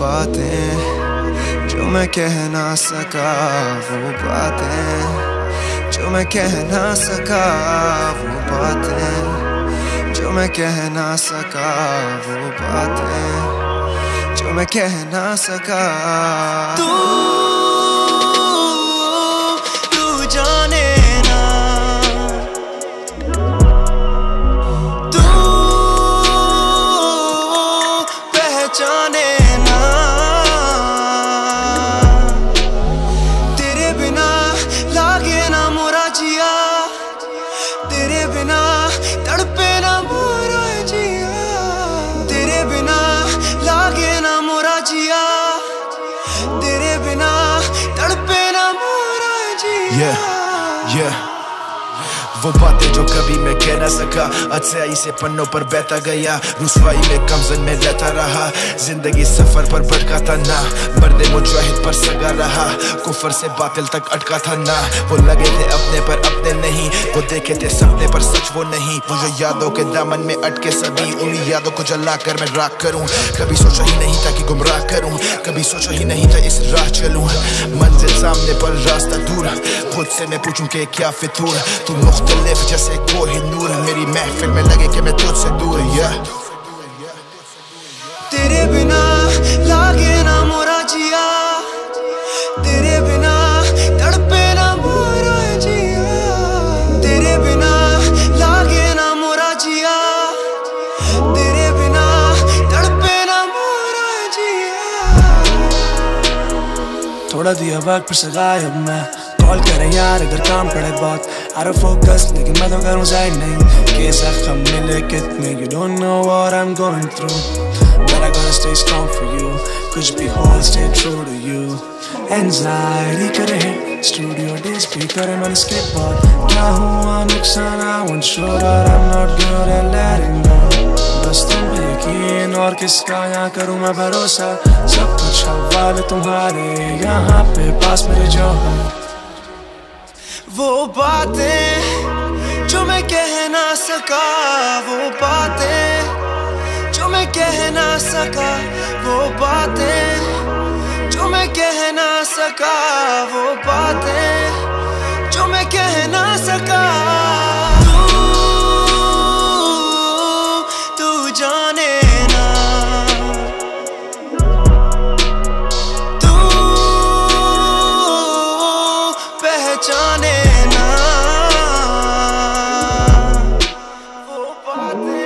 बातें, जो मैं कह ना सका, वो बातें, जो मैं कह ना सका, वो बातें, जो मैं कह ना सका, वो बातें, जो मैं कह ना सका। तू Yeah, yeah. वो बातें जो कभी मैं कह ना सका अच्छाई से पन्नों पर बहता गया। रुसवाई में कमजन में रहता रहा। ज़िंदगी सफ़र पर भटका था ना। मरने मुजाहिद पर सगा रहा। कुफर से बातिल तक अटका था ना। वो लगे थे अपने पर अपने नहीं। वो देखे थे सपने पर सच वो नहीं। वो जो यादों के दामन में अटके सभी उन्हीं यादों को जला कर मैं राख करूँ। कभी सोचा ही नहीं था कि गुमराह करूँ। कभी सोचा ही नहीं था इस राह चलूँ। मंजिल सामने पर रास्ता दूर। खुद से मैं पूछूँ कि क्या फितूर। तू मुख्तलिफ़ जैसे महफिल में लगे कि मैं तुझसे दूर या तेरे बिना लागे ना मोरा जिया। तेरे बिना तड़पे ना मोरा जिया। तेरे बिना लागे ना मोरा जिया। तेरे बिना तड़पे ना मोरा जिया। थोड़ा दिया वक्त फिर से गायब मैं। कॉल करें यार अगर काम पड़े बहुत आर फोकस लेकिन मैं तो करूँ साइड नहीं के जख्म मिले कितने you don't know what I'm going through but I gotta stay strong for you कुछ भी हो stay true to you anxiety करे studio days भी करे skip बहुत क्या हुआ नुकसान I want sure that I'm not good at letting go बस तुम यकीन और किसका यहाँ करूँ मैं भरोसा सब कुछ हवाले तुम्हारे यहाँ पे पास मेरे जो है वो बातें जो मैं कह ना सका, वो बातें जो मैं कह ना सका, वो बातें जो मैं कह ना सका, वो I think